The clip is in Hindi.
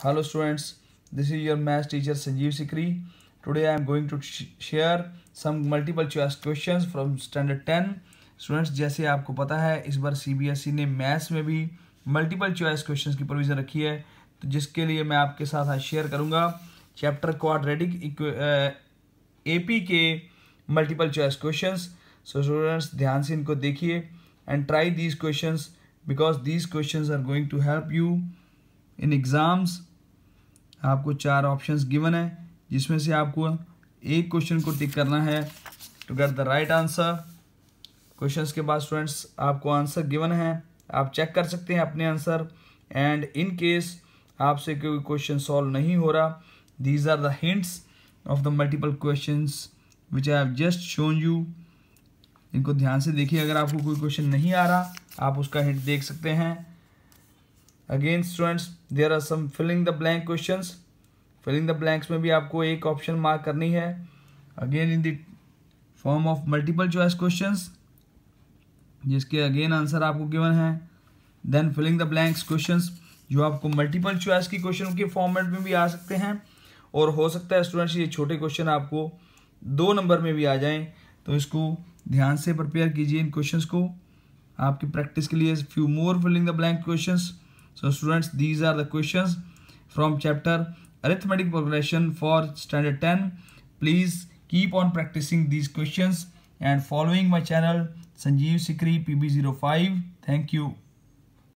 Hello students, this is your math Sanjeev Sikri. Today I am going to sh share some multiple choice questions from standard 10. Students जैसे आपको पता है इस बार CBSE ने मैथ्स में भी मल्टीपल चॉइस क्वेश्चंस की प्रोविज़न रखी है तो जिसके लिए मैं आपके साथ आज शेयर करूँगा चैप्टर क्वाड्रेटिक एपी के multiple choice questions so students ध्यान से इनको देखिए and try these questions because these questions are going to help you in exams आपको चार ऑप्शंस गिवन है, जिसमें से आपको एक क्वेश्चन को टिक करना है। To get the right answer questions के बाद स्टूडेंट्स आपको आंसर गिवन है। आप चेक कर सकते हैं अपने आंसर एंड इन केस आपसे कोई क्वेश्चन सॉल्व नहीं हो रहा these are the hints of the multiple question which I have just shown you इनको ध्यान से देखिए, अगर आपको कोई क्वेश्चन नहीं आ रहा, आप उसका हिंट देख सकते हैं। Again students there are some filling the blank question filling the blanks में भी आपको एक ऑप्शन मार्क करनी है. Again in the form of multiple choice question जिसके अगेन आंसर आपको गिवन है. Then filling the blanks question जो आपको मल्टीपल चॉइस की क्वेश्चन के फॉर्मेट में भी आ सकते हैं. और हो सकता है स्टूडेंट्स ये छोटे क्वेश्चन आपको दो नंबर में भी आ जाएँ. तो इसको ध्यान से प्रिपेयर कीजिए इन क्वेश्चंस को. आपकी प्रैक्टिस के लिए few more filling the blank questions So students, these are the questions from chapter arithmetic progression for standard 10. Please keep on practicing these questions and following my channel Sanjeev Sikri PB05. Thank you.